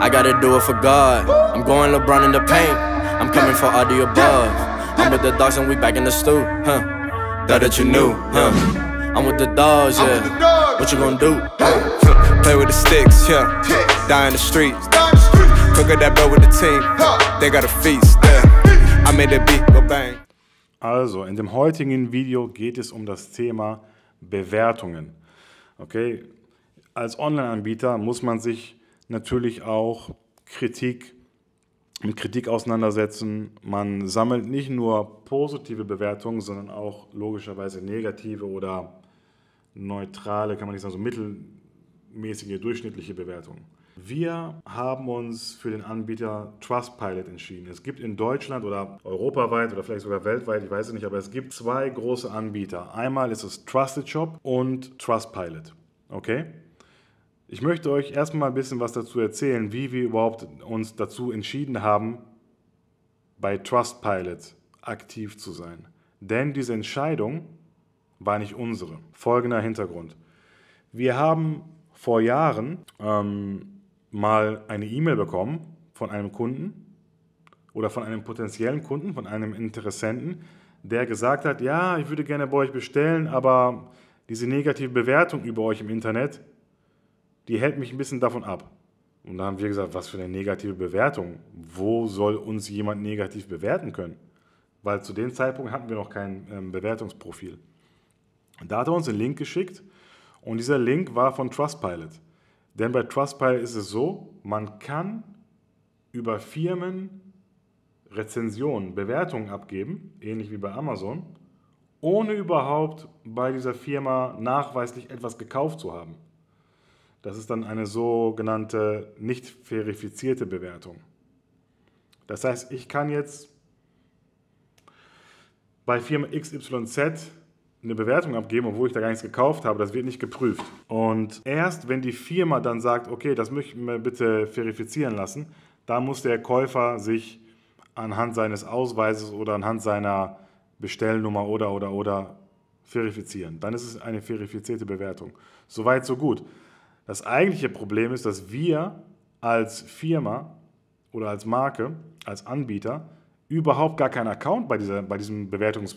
I gotta do it for God. I'm going LeBron in the paint. I'm coming for all the above. I'm with the dogs and we back in the stew, huh? Thought that you knew, huh? I'm with the dogs, yeah. What you gonna do? Play with the sticks, yeah. Die in the streets. Cook that bill with the team. They got a feast, yeah. I made that beat go bang. Also, in dem heutigen Video geht es um das Thema Bewertungen. Okay, als Online-Anbieter muss man sich natürlich auch Kritik mit Kritik auseinandersetzen. Man sammelt nicht nur positive Bewertungen, sondern auch logischerweise negative oder neutrale, kann man nicht sagen, so mittelmäßige, durchschnittliche Bewertungen. Wir haben uns für den Anbieter Trustpilot entschieden. Es gibt in Deutschland oder europaweit oder vielleicht sogar weltweit, ich weiß es nicht, aber es gibt zwei große Anbieter. Einmal ist es Trusted Shop und Trustpilot. Okay? Ich möchte euch erstmal ein bisschen was dazu erzählen, wie wir überhaupt uns dazu entschieden haben, bei Trustpilot aktiv zu sein. Denn diese Entscheidung war nicht unsere. Folgender Hintergrund. Wir haben vor Jahren ähm, mal eine E-Mail bekommen von einem Kunden oder von einem potenziellen Kunden, von einem Interessenten, der gesagt hat, ja, ich würde gerne bei euch bestellen, aber diese negative Bewertung über euch im Internet, die hält mich ein bisschen davon ab. Und da haben wir gesagt, was für eine negative Bewertung. Wo soll uns jemand negativ bewerten können? Weil zu dem Zeitpunkt hatten wir noch kein ähm, Bewertungsprofil. Und da hat er uns einen Link geschickt und dieser Link war von Trustpilot. Denn bei Trustpilot ist es so, man kann über Firmen Rezensionen, Bewertungen abgeben, ähnlich wie bei Amazon, ohne überhaupt bei dieser Firma nachweislich etwas gekauft zu haben. Das ist dann eine sogenannte nicht verifizierte Bewertung. Das heißt, ich kann jetzt bei Firma XYZ eine Bewertung abgeben, obwohl ich da gar nichts gekauft habe. Das wird nicht geprüft. Und erst wenn die Firma dann sagt, okay, das möchten wir bitte verifizieren lassen, da muss der Käufer sich anhand seines Ausweises oder anhand seiner Bestellnummer oder oder oder verifizieren. Dann ist es eine verifizierte Bewertung. Soweit, so gut. Das eigentliche Problem ist, dass wir als Firma oder als Marke, als Anbieter überhaupt gar keinen Account bei dieser, bei, diesem Bewertungs,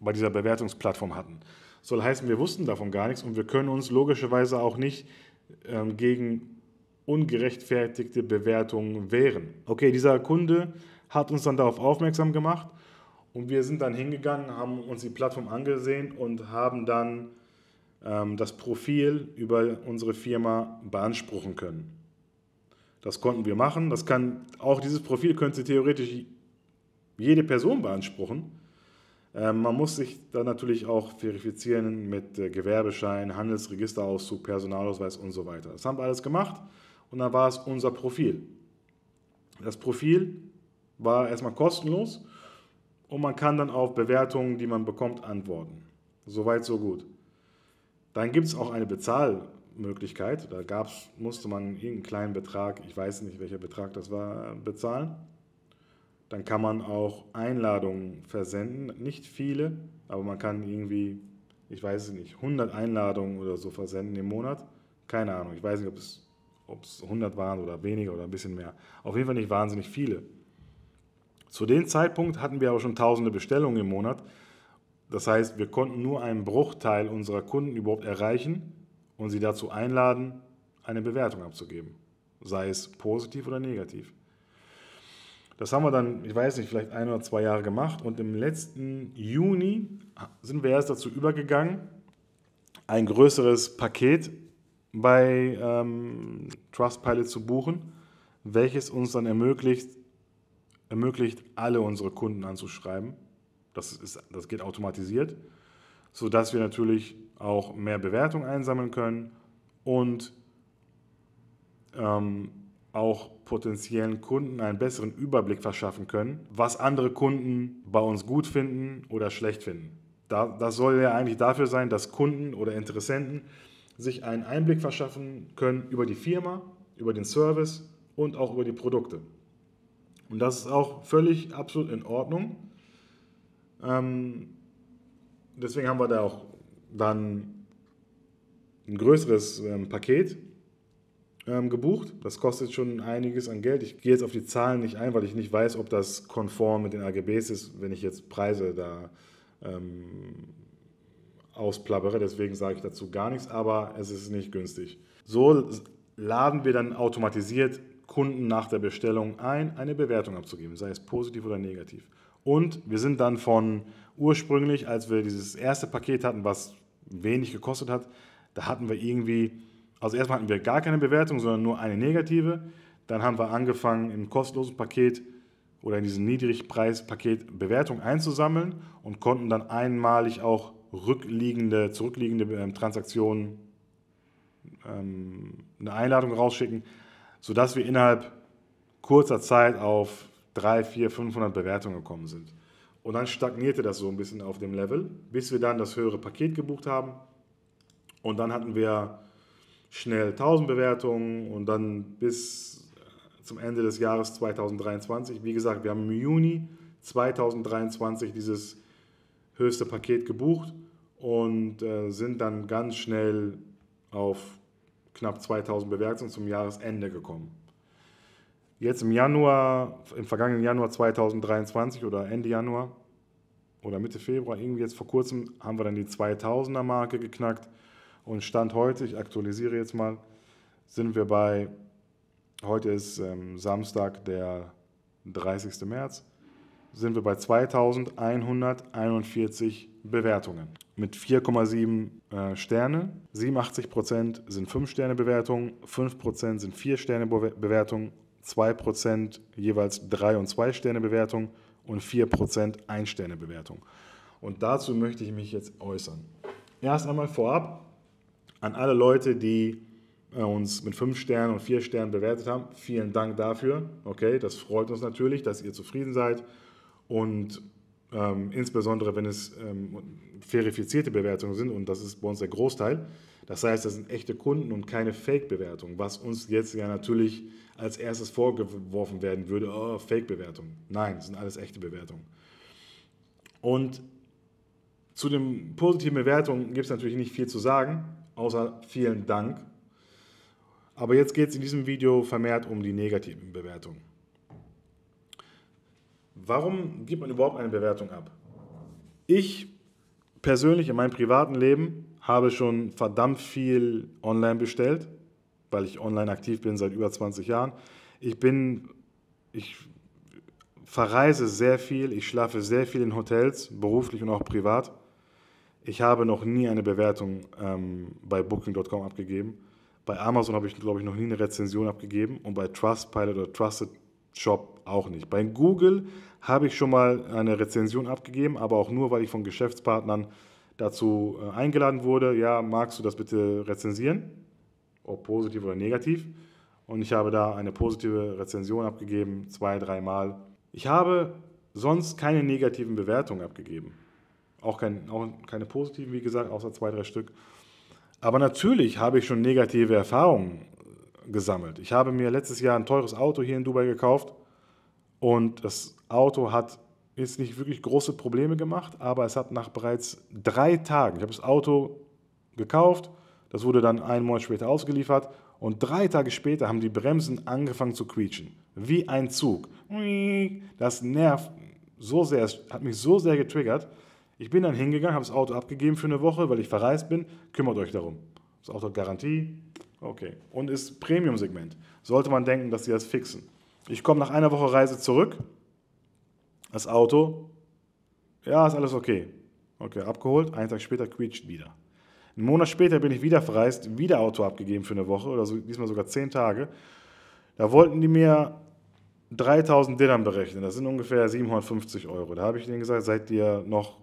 bei dieser Bewertungsplattform hatten. Soll heißen, wir wussten davon gar nichts und wir können uns logischerweise auch nicht ähm, gegen ungerechtfertigte Bewertungen wehren. Okay, dieser Kunde hat uns dann darauf aufmerksam gemacht und wir sind dann hingegangen, haben uns die Plattform angesehen und haben dann das Profil über unsere Firma beanspruchen können. Das konnten wir machen. Das kann, auch dieses Profil könnte theoretisch jede Person beanspruchen. Ähm, man muss sich dann natürlich auch verifizieren mit Gewerbeschein, Handelsregisterauszug, Personalausweis und so weiter. Das haben wir alles gemacht und dann war es unser Profil. Das Profil war erstmal kostenlos und man kann dann auf Bewertungen, die man bekommt, antworten. Soweit, so gut. Dann gibt es auch eine Bezahlmöglichkeit. Da gab's, musste man irgendeinen kleinen Betrag, ich weiß nicht, welcher Betrag das war, bezahlen. Dann kann man auch Einladungen versenden. Nicht viele, aber man kann irgendwie, ich weiß es nicht, 100 Einladungen oder so versenden im Monat. Keine Ahnung, ich weiß nicht, ob es, ob es 100 waren oder weniger oder ein bisschen mehr. Auf jeden Fall nicht wahnsinnig viele. Zu dem Zeitpunkt hatten wir aber schon tausende Bestellungen im Monat. Das heißt, wir konnten nur einen Bruchteil unserer Kunden überhaupt erreichen und sie dazu einladen, eine Bewertung abzugeben, sei es positiv oder negativ. Das haben wir dann, ich weiß nicht, vielleicht ein oder zwei Jahre gemacht und im letzten Juni sind wir erst dazu übergegangen, ein größeres Paket bei ähm, Trustpilot zu buchen, welches uns dann ermöglicht, ermöglicht, alle unsere Kunden anzuschreiben das, ist, das geht automatisiert, sodass wir natürlich auch mehr Bewertung einsammeln können und ähm, auch potenziellen Kunden einen besseren Überblick verschaffen können, was andere Kunden bei uns gut finden oder schlecht finden. Da, das soll ja eigentlich dafür sein, dass Kunden oder Interessenten sich einen Einblick verschaffen können über die Firma, über den Service und auch über die Produkte. Und das ist auch völlig absolut in Ordnung. Ähm, deswegen haben wir da auch dann ein größeres ähm, Paket ähm, gebucht. Das kostet schon einiges an Geld. Ich gehe jetzt auf die Zahlen nicht ein, weil ich nicht weiß, ob das konform mit den AGBs ist, wenn ich jetzt Preise da ähm, ausplappere. Deswegen sage ich dazu gar nichts, aber es ist nicht günstig. So laden wir dann automatisiert Kunden nach der Bestellung ein, eine Bewertung abzugeben, sei es positiv oder negativ. Und wir sind dann von ursprünglich, als wir dieses erste Paket hatten, was wenig gekostet hat, da hatten wir irgendwie, also erstmal hatten wir gar keine Bewertung, sondern nur eine negative. Dann haben wir angefangen, im kostenlosen Paket oder in diesem Niedrigpreispaket Bewertung einzusammeln und konnten dann einmalig auch rückliegende, zurückliegende ähm, Transaktionen ähm, eine Einladung rausschicken, sodass wir innerhalb kurzer Zeit auf 3, 4, 500 Bewertungen gekommen sind. Und dann stagnierte das so ein bisschen auf dem Level, bis wir dann das höhere Paket gebucht haben. Und dann hatten wir schnell 1000 Bewertungen und dann bis zum Ende des Jahres 2023. Wie gesagt, wir haben im Juni 2023 dieses höchste Paket gebucht und äh, sind dann ganz schnell auf knapp 2000 Bewertungen zum Jahresende gekommen. Jetzt im Januar, im vergangenen Januar 2023 oder Ende Januar oder Mitte Februar, irgendwie jetzt vor kurzem, haben wir dann die 2000er Marke geknackt und Stand heute, ich aktualisiere jetzt mal, sind wir bei, heute ist ähm, Samstag, der 30. März, sind wir bei 2141 Bewertungen mit 4,7 äh, Sterne. 87% sind 5-Sterne-Bewertungen, 5% sind 4-Sterne-Bewertungen 2% jeweils 3 und 2 Sterne Bewertung und 4% 1 Sterne Bewertung. Und dazu möchte ich mich jetzt äußern. Erst einmal vorab an alle Leute, die äh, uns mit 5 Sternen und 4 Sternen bewertet haben. Vielen Dank dafür. Okay, das freut uns natürlich, dass ihr zufrieden seid. Und ähm, insbesondere wenn es ähm, verifizierte Bewertungen sind, und das ist bei uns der Großteil. Das heißt, das sind echte Kunden und keine Fake-Bewertungen, was uns jetzt ja natürlich als erstes vorgeworfen werden würde, oh, Fake-Bewertungen. Nein, das sind alles echte Bewertungen. Und zu den positiven Bewertungen gibt es natürlich nicht viel zu sagen, außer vielen Dank. Aber jetzt geht es in diesem Video vermehrt um die negativen Bewertungen. Warum gibt man überhaupt eine Bewertung ab? Ich persönlich in meinem privaten Leben habe schon verdammt viel online bestellt weil ich online aktiv bin seit über 20 Jahren. Ich bin, ich verreise sehr viel, ich schlafe sehr viel in Hotels, beruflich und auch privat. Ich habe noch nie eine Bewertung ähm, bei Booking.com abgegeben. Bei Amazon habe ich, glaube ich, noch nie eine Rezension abgegeben und bei Trustpilot oder Trusted Shop auch nicht. Bei Google habe ich schon mal eine Rezension abgegeben, aber auch nur, weil ich von Geschäftspartnern dazu äh, eingeladen wurde. Ja, magst du das bitte rezensieren? ob positiv oder negativ. Und ich habe da eine positive Rezension abgegeben, zwei, dreimal. Ich habe sonst keine negativen Bewertungen abgegeben. Auch, kein, auch keine positiven, wie gesagt, außer zwei, drei Stück. Aber natürlich habe ich schon negative Erfahrungen gesammelt. Ich habe mir letztes Jahr ein teures Auto hier in Dubai gekauft und das Auto hat jetzt nicht wirklich große Probleme gemacht, aber es hat nach bereits drei Tagen, ich habe das Auto gekauft, das wurde dann einen Monat später ausgeliefert und drei Tage später haben die Bremsen angefangen zu quietschen. Wie ein Zug. Das nervt so sehr, es hat mich so sehr getriggert. Ich bin dann hingegangen, habe das Auto abgegeben für eine Woche, weil ich verreist bin. Kümmert euch darum. Das Auto hat Garantie. Okay. Und ist Premium-Segment. Sollte man denken, dass sie das fixen. Ich komme nach einer Woche Reise zurück. Das Auto, ja, ist alles okay. Okay, abgeholt. Einen Tag später quietscht wieder. Einen Monat später bin ich wieder verreist, wieder Auto abgegeben für eine Woche oder so, diesmal sogar zehn Tage. Da wollten die mir 3000 Dirham berechnen. Das sind ungefähr 750 Euro. Da habe ich denen gesagt, seid ihr noch,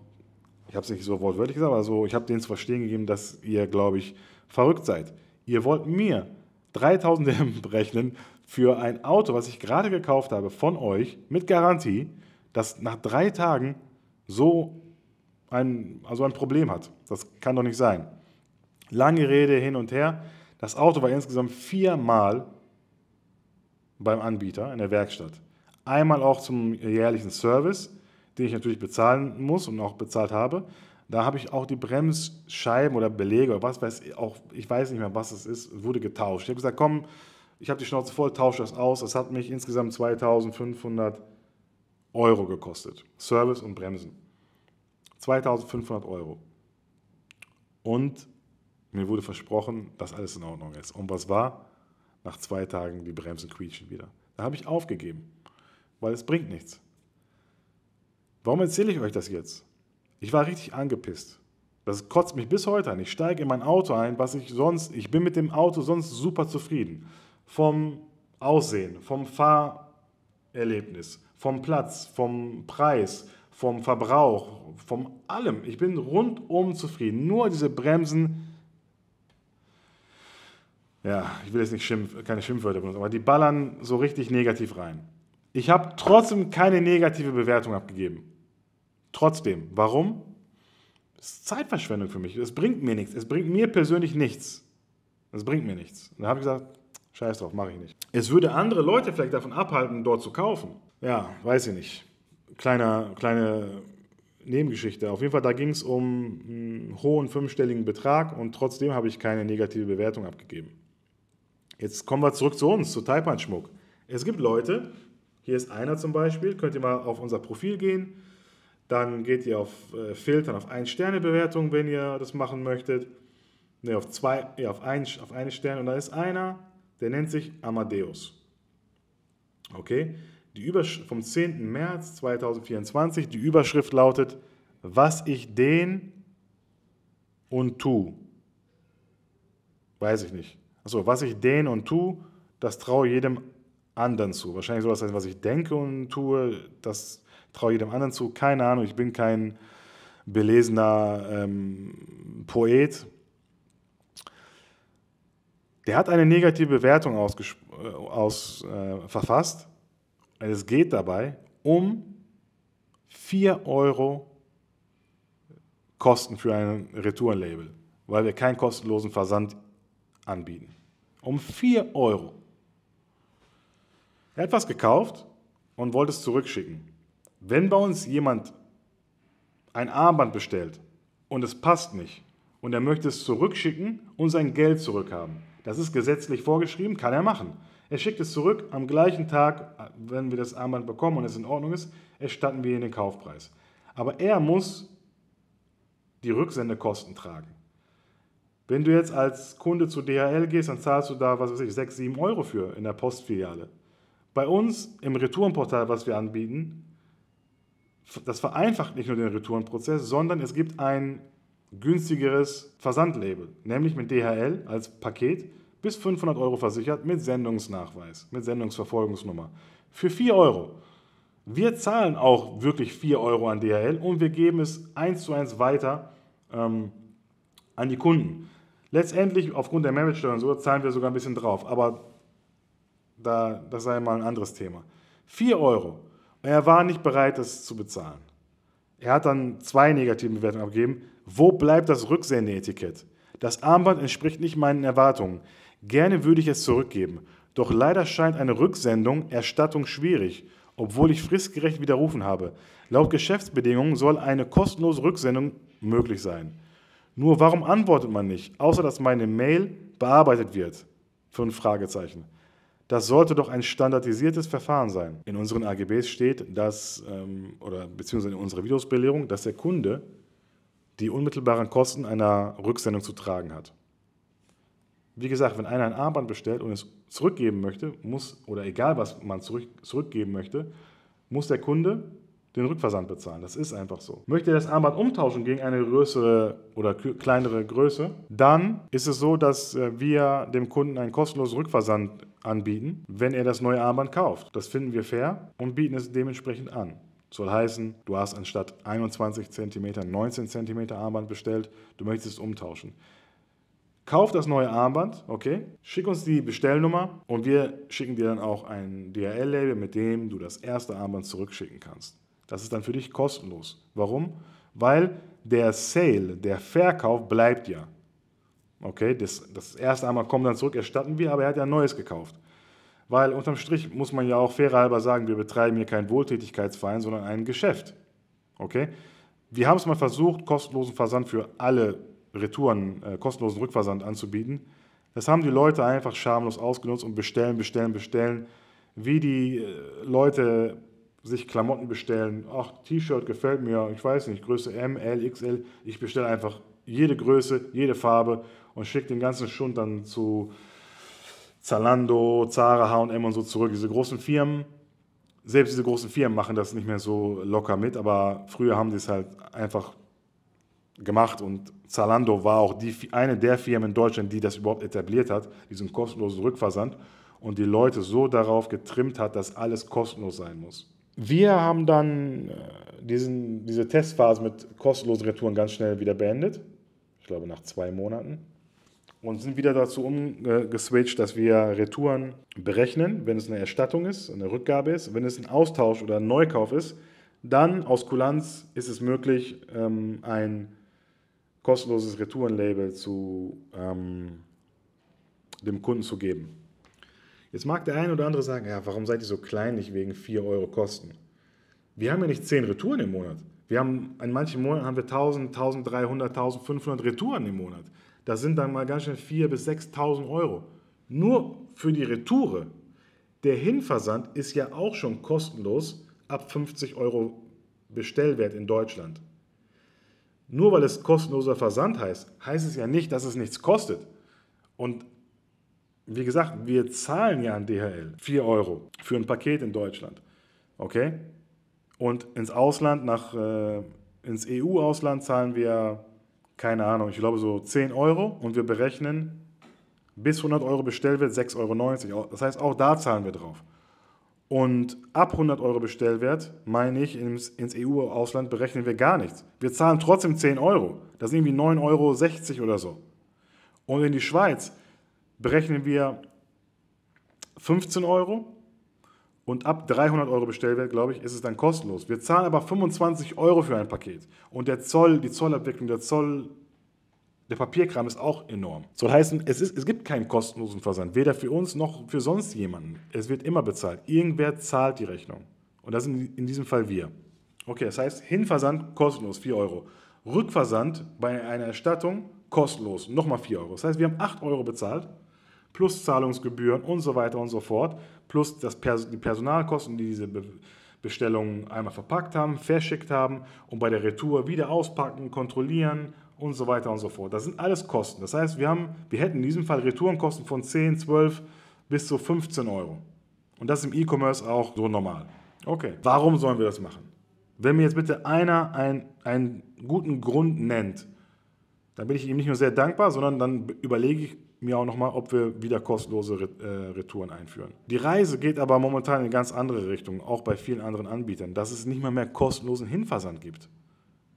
ich habe es nicht so wortwörtlich gesagt, aber so, ich habe denen zu verstehen gegeben, dass ihr, glaube ich, verrückt seid. Ihr wollt mir 3000 Dirham berechnen für ein Auto, was ich gerade gekauft habe von euch mit Garantie, das nach drei Tagen so ein, also ein Problem hat. Das kann doch nicht sein. Lange Rede hin und her. Das Auto war insgesamt viermal beim Anbieter in der Werkstatt. Einmal auch zum jährlichen Service, den ich natürlich bezahlen muss und auch bezahlt habe. Da habe ich auch die Bremsscheiben oder Belege oder was weiß ich, auch, ich weiß nicht mehr, was es ist, wurde getauscht. Ich habe gesagt, komm, Ich habe die Schnauze voll, tausche das aus. Es hat mich insgesamt 2500 Euro gekostet. Service und Bremsen. 2500 Euro. Und mir wurde versprochen, dass alles in Ordnung ist. Und was war? Nach zwei Tagen die Bremsen quietschen wieder. Da habe ich aufgegeben, weil es bringt nichts. Warum erzähle ich euch das jetzt? Ich war richtig angepisst. Das kotzt mich bis heute an. Ich steige in mein Auto ein, was ich sonst, ich bin mit dem Auto sonst super zufrieden. Vom Aussehen, vom Fahrerlebnis, vom Platz, vom Preis, vom Verbrauch, vom allem. Ich bin rundum zufrieden. Nur diese Bremsen, ja, ich will jetzt nicht schimpf, keine Schimpfwörter benutzen, aber die ballern so richtig negativ rein. Ich habe trotzdem keine negative Bewertung abgegeben. Trotzdem. Warum? Das ist Zeitverschwendung für mich. Es bringt mir nichts. Es bringt mir persönlich nichts. Es bringt mir nichts. Und da habe ich gesagt, scheiß drauf, mache ich nicht. Es würde andere Leute vielleicht davon abhalten, dort zu kaufen. Ja, weiß ich nicht. Kleine, kleine Nebengeschichte. Auf jeden Fall, da ging es um einen hohen fünfstelligen Betrag und trotzdem habe ich keine negative Bewertung abgegeben. Jetzt kommen wir zurück zu uns, zu Taipan-Schmuck. Es gibt Leute, hier ist einer zum Beispiel, könnt ihr mal auf unser Profil gehen, dann geht ihr auf äh, Filtern, auf Ein-Sterne-Bewertung, wenn ihr das machen möchtet. Ne, auf, zwei, ja, auf, ein, auf eine Sterne und da ist einer, der nennt sich Amadeus. Okay, die vom 10. März 2024, die Überschrift lautet, was ich den und tu. Weiß ich nicht. Achso, was ich den und tu, das traue jedem anderen zu. Wahrscheinlich so das heißt, was ich denke und tue, das traue jedem anderen zu. Keine Ahnung, ich bin kein belesener ähm, Poet. Der hat eine negative Bewertung äh, aus, äh, verfasst. Es geht dabei um 4 Euro Kosten für ein Retourenlabel, weil wir keinen kostenlosen Versand anbieten. Um 4 Euro. Er hat was gekauft und wollte es zurückschicken. Wenn bei uns jemand ein Armband bestellt und es passt nicht und er möchte es zurückschicken und sein Geld zurückhaben, das ist gesetzlich vorgeschrieben, kann er machen. Er schickt es zurück am gleichen Tag, wenn wir das Armband bekommen und es in Ordnung ist, erstatten wir ihn den Kaufpreis. Aber er muss die Rücksendekosten tragen. Wenn du jetzt als Kunde zu DHL gehst, dann zahlst du da, was weiß ich, 6, 7 Euro für in der Postfiliale. Bei uns im Retourenportal, was wir anbieten, das vereinfacht nicht nur den Retourenprozess, sondern es gibt ein günstigeres Versandlabel, nämlich mit DHL als Paket bis 500 Euro versichert mit Sendungsnachweis, mit Sendungsverfolgungsnummer. Für 4 Euro. Wir zahlen auch wirklich 4 Euro an DHL und wir geben es eins zu eins weiter ähm, an die Kunden. Letztendlich, aufgrund der Mehrwertsteuer und so, zahlen wir sogar ein bisschen drauf, aber da, das sei mal ein anderes Thema. 4 Euro. Er war nicht bereit, das zu bezahlen. Er hat dann zwei negative Bewertungen abgegeben. Wo bleibt das Rücksendeetikett? Das Armband entspricht nicht meinen Erwartungen. Gerne würde ich es zurückgeben. Doch leider scheint eine Rücksendung Erstattung schwierig, obwohl ich fristgerecht widerrufen habe. Laut Geschäftsbedingungen soll eine kostenlose Rücksendung möglich sein. Nur warum antwortet man nicht, außer dass meine Mail bearbeitet wird? Fünf Fragezeichen. Das sollte doch ein standardisiertes Verfahren sein. In unseren AGBs steht, dass, ähm, oder beziehungsweise in unserer Videosbelehrung, dass der Kunde die unmittelbaren Kosten einer Rücksendung zu tragen hat. Wie gesagt, wenn einer ein Armband bestellt und es zurückgeben möchte, muss, oder egal was man zurück, zurückgeben möchte, muss der Kunde den Rückversand bezahlen. Das ist einfach so. Möchte er das Armband umtauschen gegen eine größere oder kleinere Größe, dann ist es so, dass äh, wir dem Kunden einen kostenlosen Rückversand anbieten, wenn er das neue Armband kauft. Das finden wir fair und bieten es dementsprechend an. Soll heißen, du hast anstatt 21 cm 19 cm Armband bestellt, du möchtest es umtauschen. Kauf das neue Armband, okay? Schick uns die Bestellnummer und wir schicken dir dann auch ein DHL-Label, mit dem du das erste Armband zurückschicken kannst. Das ist dann für dich kostenlos. Warum? Weil der Sale, der Verkauf bleibt ja. Okay, das, das erste Armband kommt dann zurück, erstatten wir, aber er hat ja ein neues gekauft. Weil unterm Strich muss man ja auch fairerhalber sagen, wir betreiben hier keinen Wohltätigkeitsverein, sondern ein Geschäft. Okay? Wir haben es mal versucht, kostenlosen Versand für alle Retouren, äh, kostenlosen Rückversand anzubieten. Das haben die Leute einfach schamlos ausgenutzt und bestellen, bestellen, bestellen. Wie die äh, Leute sich Klamotten bestellen. Ach, T-Shirt gefällt mir, ich weiß nicht, Größe M, L, XL. Ich bestelle einfach jede Größe, jede Farbe und schicke den ganzen Schund dann zu Zalando, Zara, H&M und so zurück. Diese großen Firmen, selbst diese großen Firmen machen das nicht mehr so locker mit, aber früher haben die es halt einfach gemacht und Zalando war auch die, eine der Firmen in Deutschland, die das überhaupt etabliert hat, diesen kostenlosen Rückversand und die Leute so darauf getrimmt hat, dass alles kostenlos sein muss. Wir haben dann äh, diesen, diese Testphase mit kostenlosen Retouren ganz schnell wieder beendet. Ich glaube nach zwei Monaten. Und sind wieder dazu umgeswitcht, dass wir Retouren berechnen, wenn es eine Erstattung ist, eine Rückgabe ist. Wenn es ein Austausch oder ein Neukauf ist, dann aus Kulanz ist es möglich, ähm, ein kostenloses Retourenlabel zu ähm, dem Kunden zu geben. Jetzt mag der eine oder andere sagen, ja, warum seid ihr so kleinlich wegen 4 Euro Kosten? Wir haben ja nicht 10 Retouren im Monat. Wir haben, in manchen Monaten haben wir 1000, 1300, 1500 Retouren im Monat. Das sind dann mal ganz schnell 4.000 bis 6.000 Euro. Nur für die Retoure. Der Hinversand ist ja auch schon kostenlos ab 50 Euro Bestellwert in Deutschland. Nur weil es kostenloser Versand heißt, heißt es ja nicht, dass es nichts kostet. Und wie gesagt, wir zahlen ja an DHL 4 Euro für ein Paket in Deutschland. Okay? Und ins Ausland, nach, äh, ins EU-Ausland zahlen wir, keine Ahnung, ich glaube so 10 Euro und wir berechnen bis 100 Euro Bestellwert 6,90 Euro. Das heißt, auch da zahlen wir drauf. Und ab 100 Euro Bestellwert, meine ich, ins, ins EU-Ausland berechnen wir gar nichts. Wir zahlen trotzdem 10 Euro. Das sind irgendwie 9,60 Euro oder so. Und in die Schweiz berechnen wir 15 Euro und ab 300 Euro Bestellwert, glaube ich, ist es dann kostenlos. Wir zahlen aber 25 Euro für ein Paket. Und der Zoll, die Zollabwicklung, der Zoll, der Papierkram ist auch enorm. Soll heißen, es, ist, es gibt keinen kostenlosen Versand, weder für uns noch für sonst jemanden. Es wird immer bezahlt. Irgendwer zahlt die Rechnung. Und das sind in diesem Fall wir. Okay, das heißt, Hinversand kostenlos, 4 Euro. Rückversand bei einer Erstattung kostenlos, nochmal 4 Euro. Das heißt, wir haben 8 Euro bezahlt, plus Zahlungsgebühren und so weiter und so fort, plus das Pers die Personalkosten, die diese Be Bestellungen einmal verpackt haben, verschickt haben und bei der Retour wieder auspacken, kontrollieren und so weiter und so fort. Das sind alles Kosten. Das heißt, wir, haben, wir hätten in diesem Fall Retourenkosten von 10, 12 bis zu 15 Euro. Und das ist im E-Commerce auch so normal. Okay, warum sollen wir das machen? Wenn mir jetzt bitte einer ein, einen guten Grund nennt, dann bin ich ihm nicht nur sehr dankbar, sondern dann überlege ich mir auch nochmal, ob wir wieder kostenlose äh, Retouren einführen. Die Reise geht aber momentan in eine ganz andere Richtung, auch bei vielen anderen Anbietern, dass es nicht mehr mehr kostenlosen Hinversand gibt.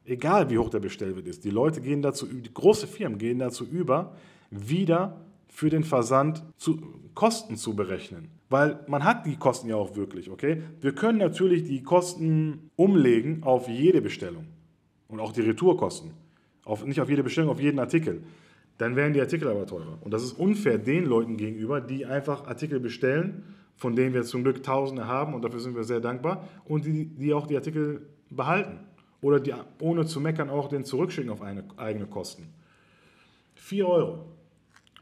Egal wie hoch der Bestellwert ist. Die Leute gehen dazu, die große Firmen gehen dazu über, wieder für den Versand zu, Kosten zu berechnen. Weil man hat die Kosten ja auch wirklich, okay? Wir können natürlich die Kosten umlegen auf jede Bestellung und auch die Retourkosten. Auf, nicht auf jede Bestellung, auf jeden Artikel. Dann werden die Artikel aber teurer. Und das ist unfair den Leuten gegenüber, die einfach Artikel bestellen, von denen wir zum Glück Tausende haben und dafür sind wir sehr dankbar und die, die auch die Artikel behalten oder die ohne zu meckern auch den zurückschicken auf eine, eigene Kosten. 4 Euro.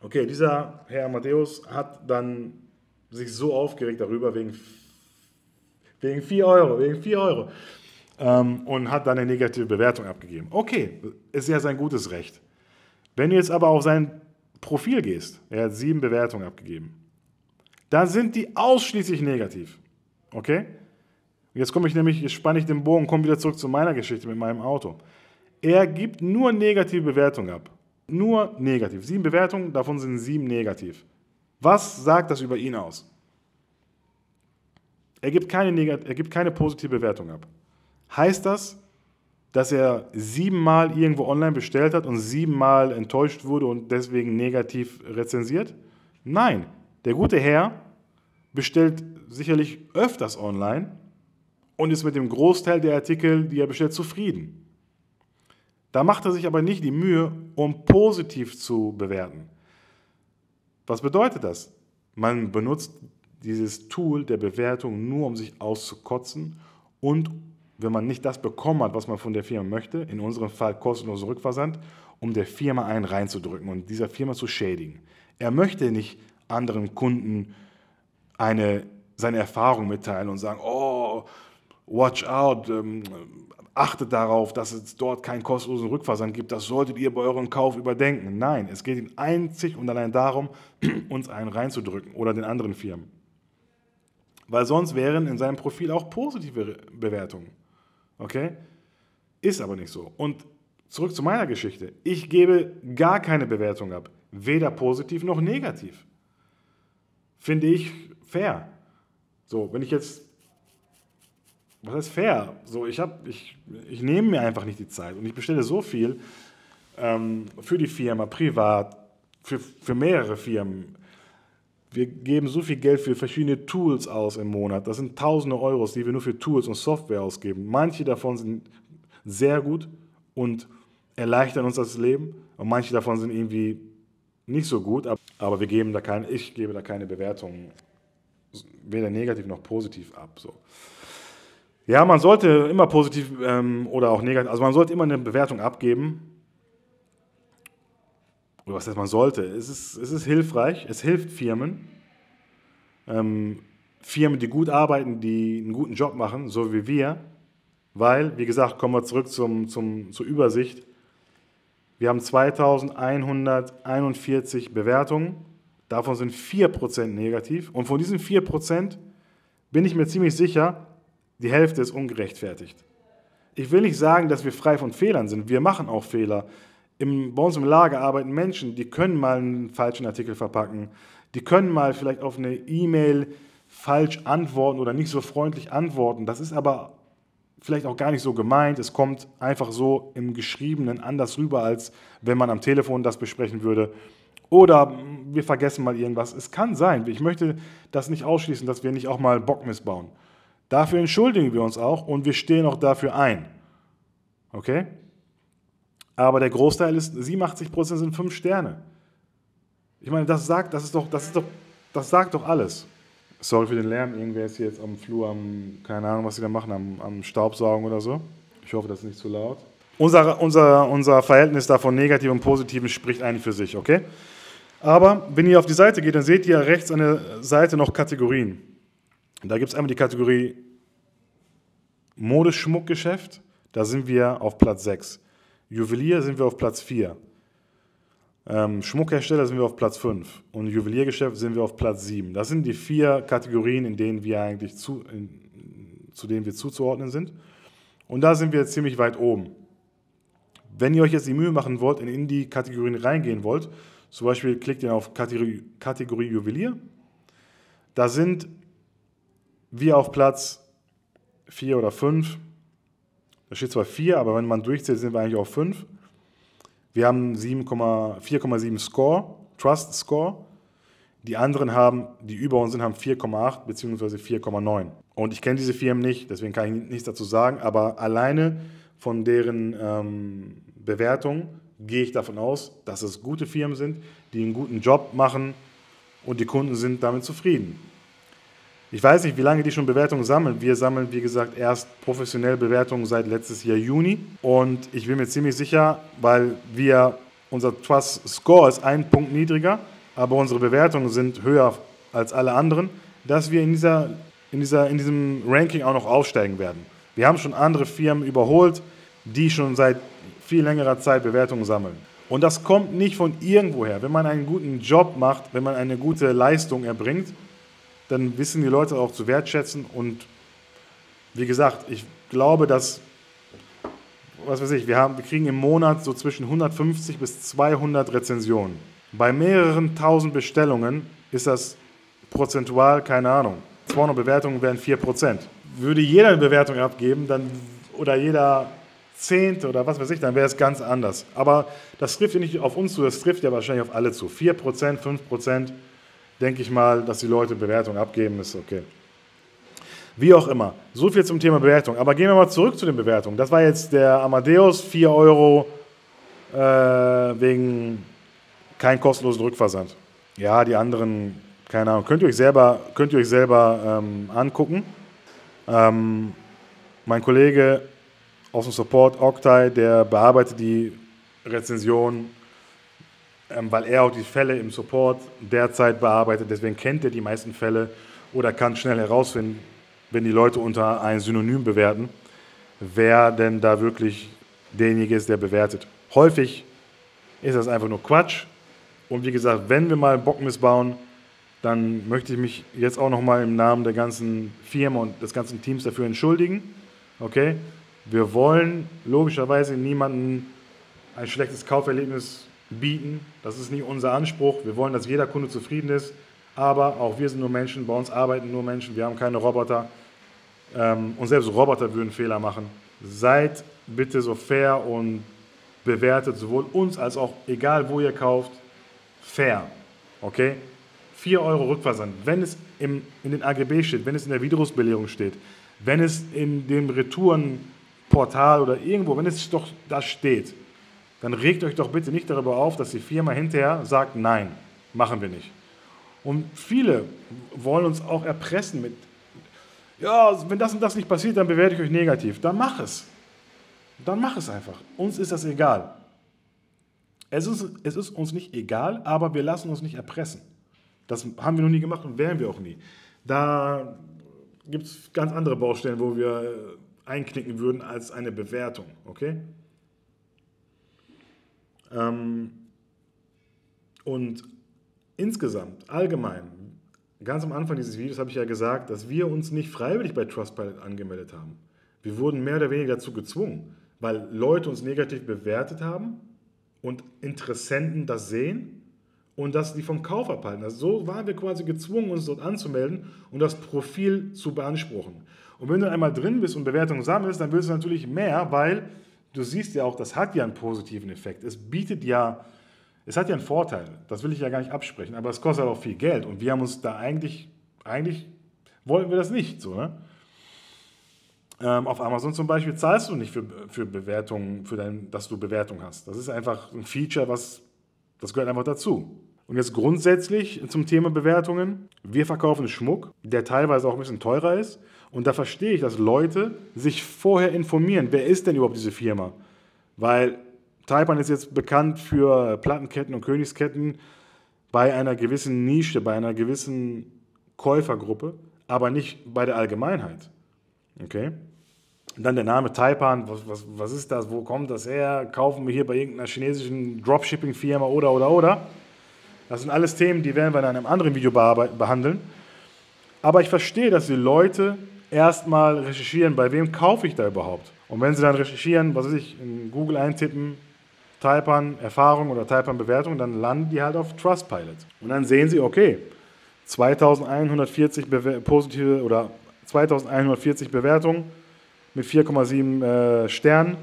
Okay, dieser Herr Matthäus hat dann sich so aufgeregt darüber wegen, wegen 4 Euro, wegen 4 Euro ähm, und hat dann eine negative Bewertung abgegeben. Okay, ist ja sein gutes Recht. Wenn du jetzt aber auf sein Profil gehst, er hat sieben Bewertungen abgegeben, dann sind die ausschließlich negativ. Okay? Jetzt komme ich nämlich, jetzt spanne ich den Bogen und komme wieder zurück zu meiner Geschichte mit meinem Auto. Er gibt nur negative Bewertungen ab. Nur negativ. Sieben Bewertungen, davon sind sieben negativ. Was sagt das über ihn aus? Er gibt keine, er gibt keine positive Bewertung ab. Heißt das, dass er siebenmal irgendwo online bestellt hat und siebenmal enttäuscht wurde und deswegen negativ rezensiert? Nein, der gute Herr bestellt sicherlich öfters online und ist mit dem Großteil der Artikel, die er bestellt, zufrieden. Da macht er sich aber nicht die Mühe, um positiv zu bewerten. Was bedeutet das? Man benutzt dieses Tool der Bewertung nur, um sich auszukotzen und wenn man nicht das bekommen hat, was man von der Firma möchte, in unserem Fall kostenloser Rückversand, um der Firma einen reinzudrücken und dieser Firma zu schädigen. Er möchte nicht anderen Kunden eine, seine Erfahrung mitteilen und sagen, oh, watch out, ähm, achtet darauf, dass es dort keinen kostenlosen Rückversand gibt, das solltet ihr bei eurem Kauf überdenken. Nein, es geht ihm einzig und allein darum, uns einen reinzudrücken oder den anderen Firmen. Weil sonst wären in seinem Profil auch positive Bewertungen. Okay? Ist aber nicht so. Und zurück zu meiner Geschichte. Ich gebe gar keine Bewertung ab. Weder positiv noch negativ. Finde ich fair. So, wenn ich jetzt. Was heißt fair? So, ich, hab, ich, ich nehme mir einfach nicht die Zeit und ich bestelle so viel ähm, für die Firma, privat, für, für mehrere Firmen. Wir geben so viel Geld für verschiedene Tools aus im Monat. Das sind tausende Euros, die wir nur für Tools und Software ausgeben. Manche davon sind sehr gut und erleichtern uns das Leben und manche davon sind irgendwie nicht so gut, aber wir geben da keine, ich gebe da keine Bewertung, weder negativ noch positiv ab. So. Ja, man sollte immer positiv ähm, oder auch negativ, also man sollte immer eine Bewertung abgeben. Oder was heißt man sollte? Es ist, es ist hilfreich, es hilft Firmen. Ähm, Firmen, die gut arbeiten, die einen guten Job machen, so wie wir. Weil, wie gesagt, kommen wir zurück zum, zum, zur Übersicht. Wir haben 2141 Bewertungen, davon sind 4% negativ. Und von diesen 4% bin ich mir ziemlich sicher, die Hälfte ist ungerechtfertigt. Ich will nicht sagen, dass wir frei von Fehlern sind. Wir machen auch Fehler. Im, bei uns im Lager arbeiten Menschen, die können mal einen falschen Artikel verpacken. Die können mal vielleicht auf eine E-Mail falsch antworten oder nicht so freundlich antworten. Das ist aber vielleicht auch gar nicht so gemeint. Es kommt einfach so im Geschriebenen anders rüber, als wenn man am Telefon das besprechen würde. Oder wir vergessen mal irgendwas. Es kann sein. Ich möchte das nicht ausschließen, dass wir nicht auch mal Bock missbauen. Dafür entschuldigen wir uns auch und wir stehen auch dafür ein. Okay? Aber der Großteil ist, 87 Prozent sind fünf Sterne. Ich meine, das sagt, das ist doch, das ist doch, das sagt doch alles. Sorry für den Lärm, irgendwer ist hier jetzt am Flur, am, keine Ahnung, was sie da machen, am, am Staubsaugen oder so. Ich hoffe, das ist nicht zu laut. Unser, unser, unser Verhältnis davon negativ und positiv spricht eigentlich für sich, okay? Aber wenn ihr auf die Seite geht, dann seht ihr rechts an der Seite noch Kategorien. Da gibt es einmal die Kategorie Modeschmuckgeschäft, da sind wir auf Platz 6. Juwelier sind wir auf Platz 4. Ähm, Schmuckhersteller sind wir auf Platz 5 und Juweliergeschäft sind wir auf Platz 7. Das sind die vier Kategorien, in denen wir eigentlich zu, in, zu denen wir zuzuordnen sind. Und da sind wir ziemlich weit oben. Wenn ihr euch jetzt die Mühe machen wollt und in die Kategorien reingehen wollt, zum Beispiel klickt ihr auf Kategorie, Kategorie Juwelier. Da sind wir auf Platz 4 oder 5. Da steht zwar 4, aber wenn man durchzählt, sind wir eigentlich auf 5. Wir haben 4,7 Score, Trust Score. Die anderen haben, die über uns sind, haben 4,8 bzw. 4,9. Und ich kenne diese Firmen nicht, deswegen kann ich nichts dazu sagen, aber alleine von deren ähm, Bewertung gehe ich davon aus, dass es gute Firmen sind, die einen guten Job machen und die Kunden sind damit zufrieden. Ich weiß nicht, wie lange die schon Bewertungen sammeln. Wir sammeln, wie gesagt, erst professionell Bewertungen seit letztes Jahr Juni. Und ich bin mir ziemlich sicher, weil wir, unser Trust Score ist ein Punkt niedriger, aber unsere Bewertungen sind höher als alle anderen, dass wir in, dieser, in, dieser, in diesem Ranking auch noch aufsteigen werden. Wir haben schon andere Firmen überholt, die schon seit viel längerer Zeit Bewertungen sammeln. Und das kommt nicht von irgendwoher. Wenn man einen guten Job macht, wenn man eine gute Leistung erbringt, dann wissen die Leute auch zu wertschätzen. Und wie gesagt, ich glaube, dass, was weiß ich, wir, haben, wir kriegen im Monat so zwischen 150 bis 200 Rezensionen. Bei mehreren tausend Bestellungen ist das prozentual, keine Ahnung, 200 Bewertungen wären 4%. Würde jeder eine Bewertung abgeben, dann, oder jeder Zehnte oder was weiß ich, dann wäre es ganz anders. Aber das trifft ja nicht auf uns zu, das trifft ja wahrscheinlich auf alle zu. 4%, 5%, denke ich mal, dass die Leute Bewertungen abgeben, ist okay. Wie auch immer. So viel zum Thema Bewertung. Aber gehen wir mal zurück zu den Bewertungen. Das war jetzt der Amadeus, 4 Euro äh, wegen kein kostenlosen Rückversand. Ja, die anderen, keine Ahnung, könnt ihr euch selber, könnt ihr euch selber ähm, angucken. Ähm, Mein Kollege aus dem Support, Octai, der bearbeitet die Rezension, weil er auch die Fälle im Support derzeit bearbeitet. Deswegen kennt er die meisten Fälle oder kann schnell herausfinden, wenn die Leute unter ein Synonym bewerten, wer denn da wirklich derjenige ist, der bewertet. Häufig ist das einfach nur Quatsch. Und wie gesagt, wenn wir mal Bock missbauen, dann möchte ich mich jetzt auch nochmal im Namen der ganzen Firma und des ganzen Teams dafür entschuldigen. Okay? Wir wollen logischerweise niemandem ein schlechtes Kauferlebnis bieten. Das ist nicht unser Anspruch. Wir wollen, dass jeder Kunde zufrieden ist. Aber auch wir sind nur Menschen, bei uns arbeiten nur Menschen, wir haben keine Roboter. Ähm, und selbst Roboter würden Fehler machen. Seid bitte so fair und bewertet sowohl uns als auch, egal wo ihr kauft, fair. Okay? 4 Euro Rückversand. Wenn es im, in den AGB steht, wenn es in der Widerrufsbelehrung steht, wenn es in dem Retourenportal oder irgendwo, wenn es doch da steht, dann regt euch doch bitte nicht darüber auf, dass die Firma hinterher sagt, nein, machen wir nicht. Und viele wollen uns auch erpressen mit, ja, wenn das und das nicht passiert, dann bewerte ich euch negativ. Dann mach es. Dann mach es einfach. Uns ist das egal. Es ist, es ist uns nicht egal, aber wir lassen uns nicht erpressen. Das haben wir noch nie gemacht und werden wir auch nie. Da gibt es ganz andere Baustellen, wo wir einknicken würden als eine Bewertung. Okay? Ähm, und insgesamt, allgemein, ganz am Anfang dieses Videos habe ich ja gesagt, dass wir uns nicht freiwillig bei Trustpilot angemeldet haben. Wir wurden mehr oder weniger dazu gezwungen, weil Leute uns negativ bewertet haben und Interessenten das sehen und das die vom Kauf abhalten. Also so waren wir quasi gezwungen, uns dort anzumelden und das Profil zu beanspruchen. Und wenn du einmal drin bist und Bewertungen sammelst, dann willst du natürlich mehr, weil du siehst ja auch, das hat ja einen positiven Effekt. Es bietet ja es hat ja einen Vorteil, das will ich ja gar nicht absprechen, aber es kostet auch viel Geld und wir haben uns da eigentlich, eigentlich wollten wir das nicht so. Ne? Ähm, auf Amazon zum Beispiel zahlst du nicht für, für Bewertungen, für dass du Bewertung hast. Das ist einfach ein Feature, was, das gehört einfach dazu. Und jetzt grundsätzlich zum Thema Bewertungen. Wir verkaufen Schmuck, der teilweise auch ein bisschen teurer ist. Und da verstehe ich, dass Leute sich vorher informieren, wer ist denn überhaupt diese Firma? Weil Taipan ist jetzt bekannt für Plattenketten und Königsketten bei einer gewissen Nische, bei einer gewissen Käufergruppe, aber nicht bei der Allgemeinheit. Okay? Dann der Name Taipan, was, was, was ist das, wo kommt das her? Kaufen wir hier bei irgendeiner chinesischen Dropshipping-Firma oder, oder, oder? Das sind alles Themen, die werden wir in einem anderen Video behandeln. Aber ich verstehe, dass die Leute erstmal recherchieren, bei wem kaufe ich da überhaupt. Und wenn sie dann recherchieren, was weiß ich, in Google eintippen, Taipan-Erfahrung oder Taipan-Bewertung, dann landen die halt auf Trustpilot. Und dann sehen sie, okay, 2140 Bewer positive oder 2140 Bewertungen mit 4,7 äh, Sternen.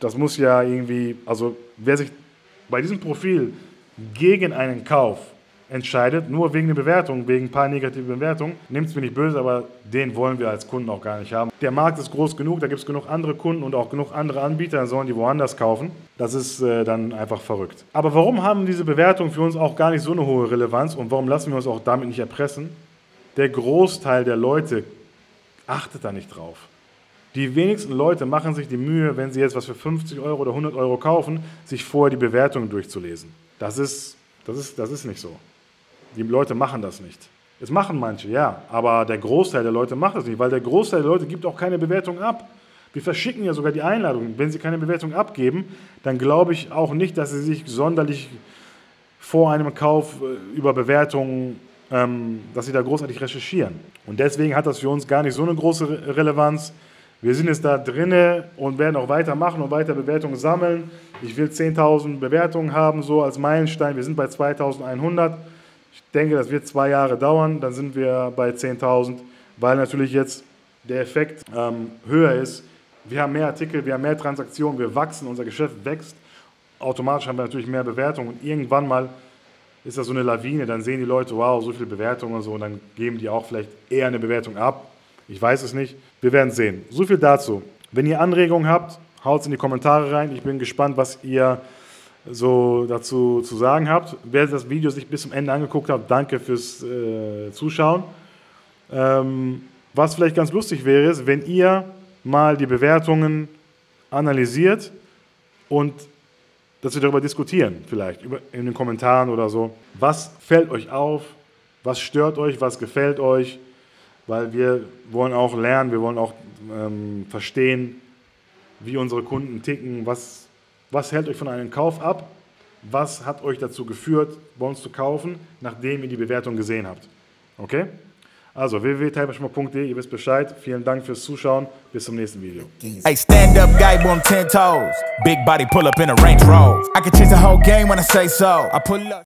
Das muss ja irgendwie, also wer sich bei diesem Profil gegen einen Kauf entscheidet, nur wegen der Bewertung, wegen ein paar negativen Bewertungen. Nimmt es mir nicht böse, aber den wollen wir als Kunden auch gar nicht haben. Der Markt ist groß genug, da gibt es genug andere Kunden und auch genug andere Anbieter, dann sollen die woanders kaufen. Das ist äh, dann einfach verrückt. Aber warum haben diese Bewertungen für uns auch gar nicht so eine hohe Relevanz und warum lassen wir uns auch damit nicht erpressen? Der Großteil der Leute achtet da nicht drauf. Die wenigsten Leute machen sich die Mühe, wenn sie jetzt was für 50 Euro oder 100 Euro kaufen, sich vorher die Bewertungen durchzulesen. Das ist, das ist, das ist nicht so. Die Leute machen das nicht. Es machen manche, ja, aber der Großteil der Leute macht das nicht, weil der Großteil der Leute gibt auch keine Bewertung ab. Wir verschicken ja sogar die Einladung. Wenn sie keine Bewertung abgeben, dann glaube ich auch nicht, dass sie sich sonderlich vor einem Kauf äh, über Bewertungen, ähm, dass sie da großartig recherchieren. Und deswegen hat das für uns gar nicht so eine große Relevanz. Wir sind jetzt da drinne und werden auch weitermachen und weiter Bewertungen sammeln. Ich will 10.000 Bewertungen haben, so als Meilenstein. Wir sind bei 2.100. Ich denke, das wird zwei Jahre dauern, dann sind wir bei 10.000, weil natürlich jetzt der Effekt ähm, höher ist. Wir haben mehr Artikel, wir haben mehr Transaktionen, wir wachsen, unser Geschäft wächst. Automatisch haben wir natürlich mehr Bewertungen und irgendwann mal ist das so eine Lawine, dann sehen die Leute, wow, so viele Bewertungen und so und dann geben die auch vielleicht eher eine Bewertung ab. Ich weiß es nicht, wir werden sehen. So viel dazu. Wenn ihr Anregungen habt, haut es in die Kommentare rein. Ich bin gespannt, was ihr so dazu zu sagen habt. Wer das Video sich bis zum Ende angeguckt hat, danke fürs äh, Zuschauen. Ähm, was vielleicht ganz lustig wäre, ist, wenn ihr mal die Bewertungen analysiert und dass wir darüber diskutieren, vielleicht in den Kommentaren oder so. Was fällt euch auf? Was stört euch? Was gefällt euch? Weil wir wollen auch lernen, wir wollen auch ähm, verstehen, wie unsere Kunden ticken. Was, was hält euch von einem Kauf ab? Was hat euch dazu geführt, bei uns zu kaufen, nachdem ihr die Bewertung gesehen habt? Okay? Also www.typemaschmo.de, ihr wisst Bescheid. Vielen Dank fürs Zuschauen. Bis zum nächsten Video. Hey, stand up guy on 10 toes. Big body pull up in a Range Rover. I can change the whole game when I say so. I pull up.